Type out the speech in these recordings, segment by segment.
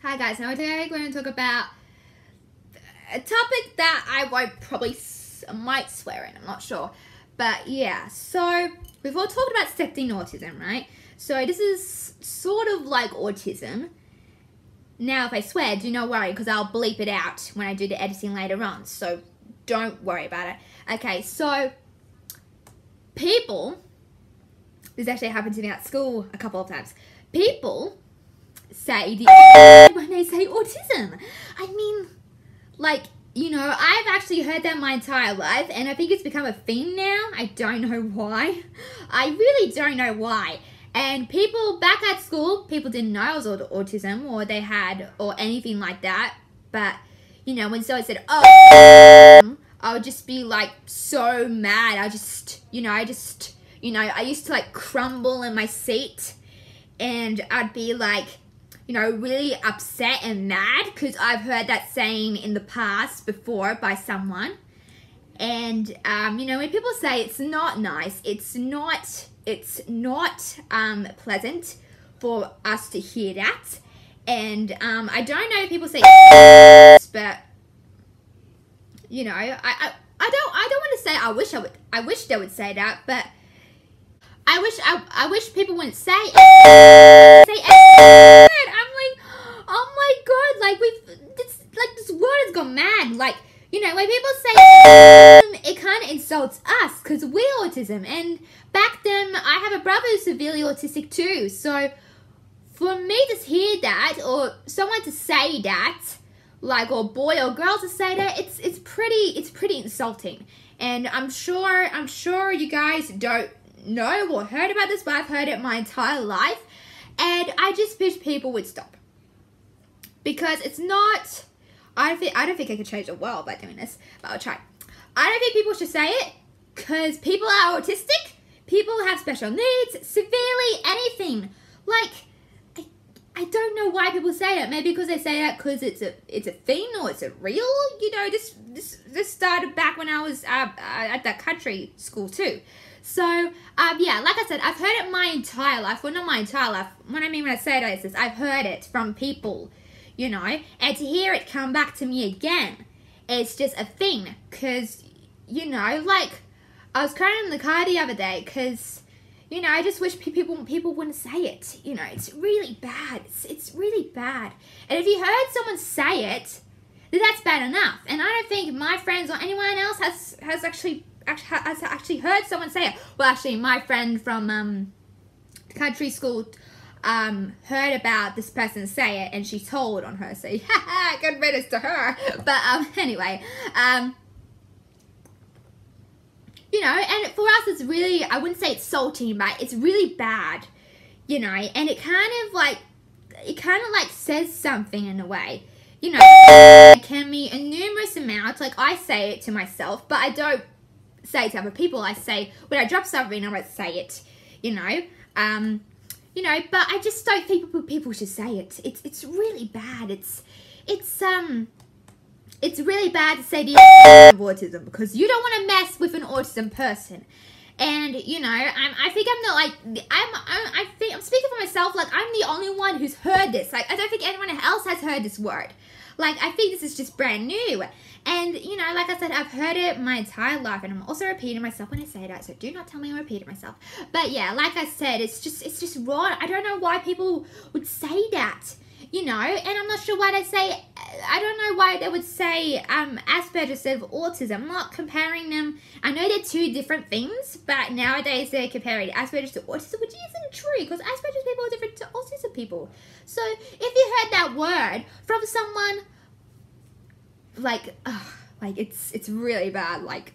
Hi guys, now today we're going to talk about a topic that I won't probably might swear in. I'm not sure, but yeah. So we've all talked about accepting autism, right? So this is sort of like autism. Now, if I swear, do not worry because I'll bleep it out when I do the editing later on. So don't worry about it. Okay, so people. This actually happened to me at school a couple of times. People say when they say autism. I mean, like, you know, I've actually heard that my entire life, and I think it's become a thing now. I don't know why. I really don't know why. And people back at school, people didn't know I was aut- autism or they had or anything like that. But you know, when someone said, "Oh," I would just be like so mad. I just, you know, I just, you know, I used to like crumble in my seat, and I'd be like, you know, really upset and mad because I've heard that saying in the past before by someone. And um, you know, when people say it's not nice, it's not it's not um, pleasant for us to hear that. And um, I don't know if people say but you know, I, I I don't I don't want to say I wish I would I wish they would say that, but I wish I, I wish people wouldn't say say I'm like, oh my god, like we've this like this world has gone mad. Like, you know, when people say it kind of insults us because we're autism. And back then, I have a brother who's severely autistic too. So for me to hear that, or someone to say that, like, or boy or girl to say that, it's it's pretty it's pretty insulting. And I'm sure I'm sure you guys don't know or heard about this, but I've heard it my entire life. And I just wish people would stop. Because it's not I don't think I don't think I could change the world by doing this, but I'll try. I don't think people should say it because people are autistic, people have special needs, severely anything. Like I, I don't know why people say that. Maybe because they say that because it's a it's a thing or it's a real. You know, this this this started back when I was uh, uh, at that country school too. So, um, yeah, like I said, I've heard it my entire life. Well, not my entire life. What I mean when I say that is this, I've heard it from people, you know, and to hear it come back to me again, it's just a thing. Because, you know, like, I was crying in the car the other day because, you know, I just wish people people wouldn't say it. You know, it's really bad. It's, it's really bad. And if you heard someone say it, then that's bad enough. And I don't think my friends or anyone else has has actually act- has actually heard someone say it. Well, actually, my friend from um, country school um, heard about this person say it, and she told on her. So, ha good riddance to her. But um, anyway, um, you know, and for us, it's really I wouldn't say it's salty, but it's really bad. You know, and it kind of like it kind of like says something in a way. You know, it can be a numerous amount. Like I say it to myself, but I don't say it to other people. I say when I drop something, I won't say it. You know, um, you know. But I just don't think people people should say it. It's it's really bad. It's it's um. It's really bad to say the of autism because you don't want to mess with an autism person. And you know, I'm, I think I'm the like I'm, I'm I think I'm speaking for myself. Like I'm the only one who's heard this. Like I don't think anyone else has heard this word. Like I think this is just brand new. And you know, like I said, I've heard it my entire life, and I'm also repeating myself when I say that. So do not tell me I'm repeating myself. But yeah, like I said, it's just it's just wrong. I don't know why people would say that. You know, and I'm not sure why they say. I don't know why they would say um, Asperger's instead of autism. I'm not comparing them. I know they're two different things, but nowadays they're comparing Asperger's to autism, which isn't true because Asperger's people are different to autism people. So if you heard that word from someone like ugh, like it's it's really bad like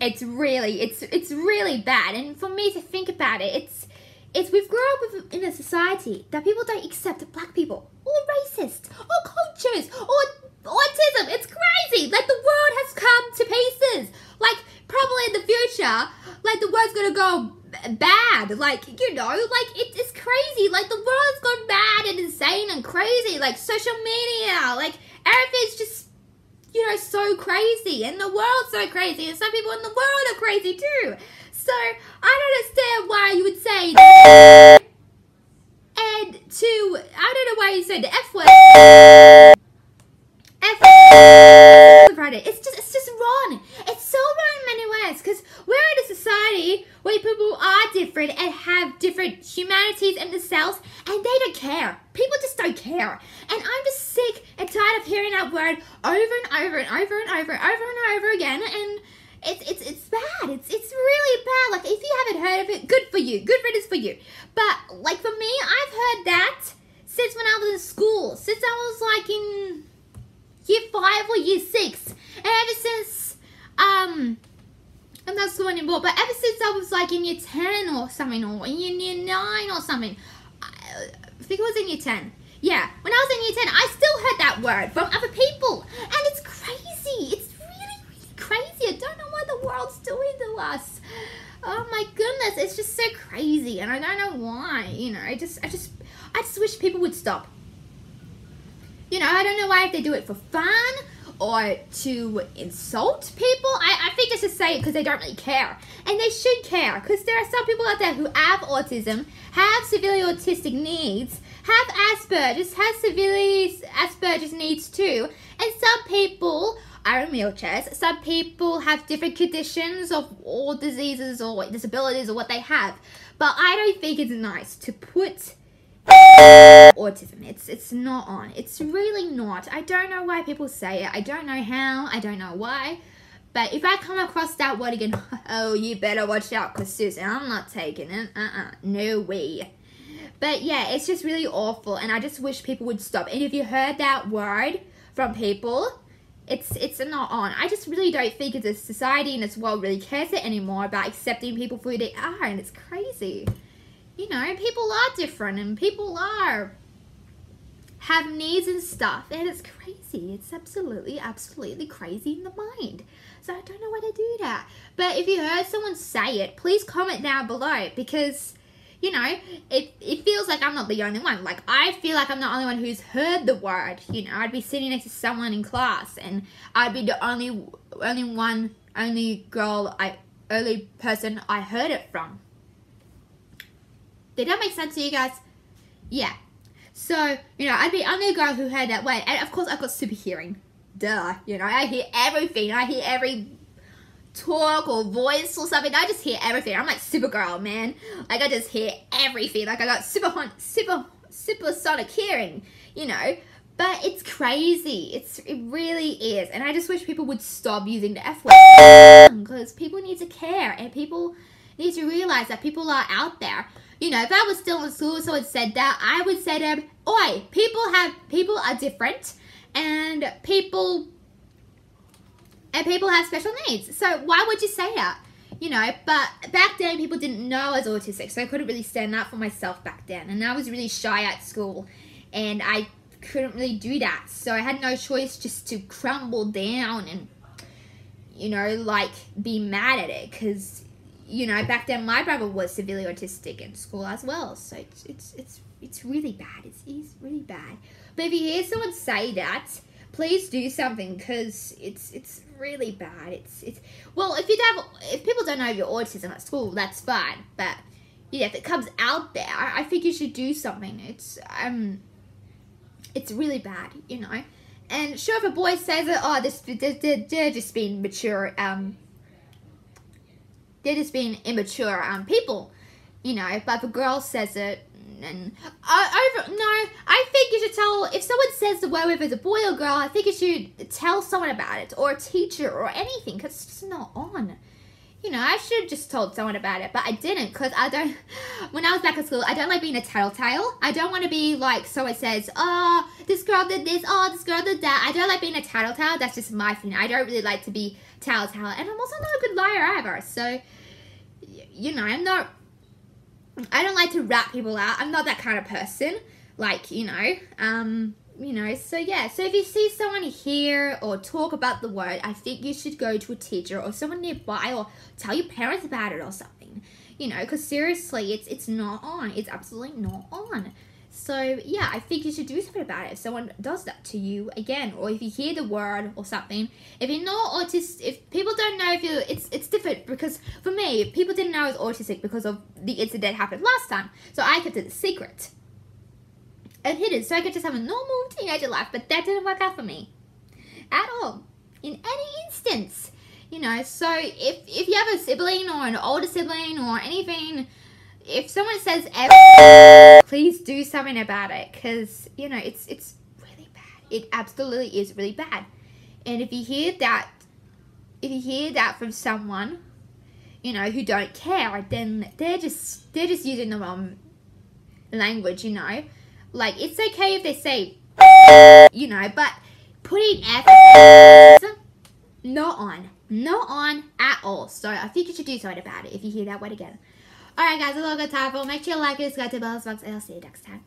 it's really it's it's really bad. And for me to think about it it's it's we've grown up with, in a society that people don't accept black people or racist or cultures or autism. It's crazy. Like the world has come to pieces. Like probably in the future like the world's gonna go bad. Like you know like it, it's crazy. Like the world's gone mad and insane and crazy. Like social media like everything's just you know so crazy and the world's so crazy and some people in the world are crazy too. So i don't understand why you would say and to i don't know why you said the f word. F word. It's just it's just wrong. It's so wrong in many ways because we're in a society where people are different and have different humanities and themselves and they don't care. People just don't care. And i'm just sick tired of hearing that word over and over and over and over and over and over again. And it's it's it's bad. It's it's really bad. Like if you haven't heard of it, good for you. Good riddance for you. But like for me, I've heard that since when I was in school. Since I was like in year five or year six, and ever since um I'm not school anymore. But ever since I was like in year 10 or something, or in year 9 or something, I, think it was in year 10. Yeah, when I was in year 10, I still heard that word from other people. And it's crazy. It's really, really crazy. I don't know what the world's doing to us. Oh my goodness, it's just so crazy. And I don't know why, you know, I just, I just, I just wish people would stop. You know, I don't know why if they do it for fun or to insult people. I, I think just to say it because they don't really care. And they should care because there are some people out there who have autism, have severely autistic needs, have Asperger's, have severely Asperger's needs too. And some people are in wheelchairs. Some people have different conditions of all diseases or disabilities or what they have. But I don't think it's nice to put autism. It's it's not on. It's really not. I don't know why people say it. I don't know how. I don't know why. But if I come across that word again, oh, you better watch out, cause Susan, I'm not taking it. Uh-uh, no way. But yeah, it's just really awful, and I just wish people would stop. And if you heard that word from people, it's it's not on. I just really don't think as a society and as world really cares it anymore about accepting people for who they are, and it's crazy you know, people are different and people are have needs and stuff and it's crazy. It's absolutely, absolutely crazy in the mind. So I don't know why they do that. But if you heard someone say it, please comment down below because you know, it, it feels like I'm not the only one. Like, I feel like I'm the only one who's heard the word. You know, I'd be sitting next to someone in class and I'd be the only, only one, only girl, I, only person I heard it from. Did that make sense to you guys? Yeah. So, you know, I'd be the girl who heard that word. And of course I've got super hearing. Duh. You know, I hear everything. I hear every talk or voice or something. I just hear everything. I'm like Supergirl, man. Like I just hear everything. Like I got super hon super supersonic hearing, you know. But it's crazy. It's it really is. And I just wish people would stop using the F word because people need to care and people need to realize that people are out there you know, if I was still in school, someone said that, I would say to them, Oi, people have, people are different and people, and people have special needs. So why would you say that? You know, but back then people didn't know I was autistic, so I couldn't really stand up for myself back then. And I was really shy at school and I couldn't really do that. So I had no choice just to crumble down and, you know, like be mad at it because you know, back then my brother was severely autistic in school as well. So it's it's it's it's really bad. It's, it's really bad. But if you hear someone say that, please do something because it's it's really bad. It's it's well, if you have if people don't know your autism at school, that's fine. But yeah, if it comes out there, I think you should do something. It's um, it's really bad, you know. And sure, if a boy says it, oh, this they're just being mature. Um, they're just being immature um, people, you know. But if a girl says it, and I, over no, I think you should tell if someone says the word whether it's a boy or girl. I think you should tell someone about it or a teacher or anything because it's just not on. You know, I should have just told someone about it, but I didn't because I don't. When I was back at school, I don't like being a tattletale. I don't want to be like someone says, "Oh, this girl did this. Oh, this girl did that." I don't like being a tattletale. That's just my thing. I don't really like to be tattletale, and I'm also not a good liar either. So you know, I'm not, I don't like to rat people out. I'm not that kind of person. Like, you know, um, you know, so yeah. So if you see someone hear or talk about the word, I think you should go to a teacher or someone nearby or tell your parents about it or something. You know, because seriously, it's it's not on. It's absolutely not on. So yeah, I think you should do something about it if someone does that to you again, or if you hear the word or something. If you're not autistic, if people don't know if you're, it's it's different because for me, people didn't know I was autistic because of the incident happened last time, so I kept it secret and hidden, so I could just have a normal teenager life. But that didn't work out for me at all, in any instance. You know, so if if you have a sibling or an older sibling or anything, if someone says F, please do something about it because you know it's it's really bad. It absolutely is really bad. And if you hear that, if you hear that from someone, you know who don't care, then they're just they're just using the wrong language. You know, like it's okay if they say, you know, but putting F not on. Not on at all. So I think you should do something about it if you hear that word again. Alright guys, that's all got time. Make sure you like it, subscribe to the Bella's box, and I'll see you next time.